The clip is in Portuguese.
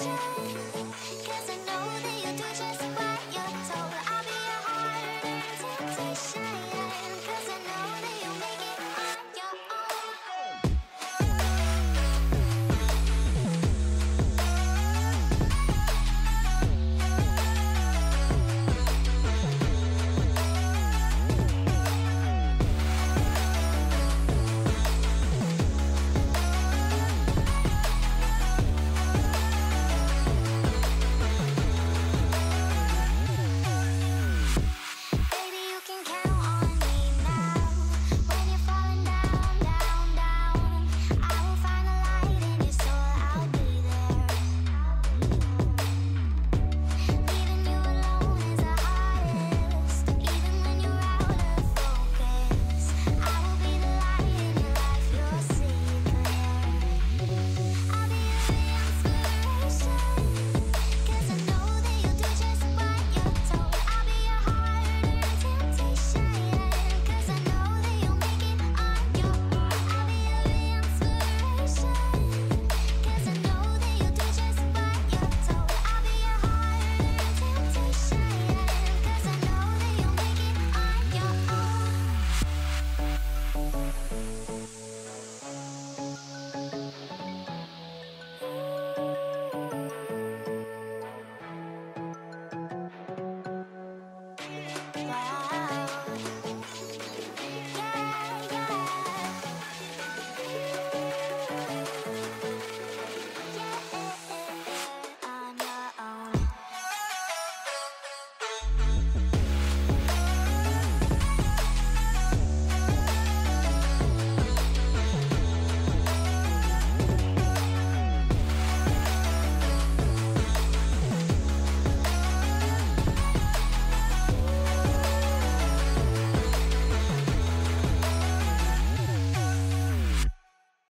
Música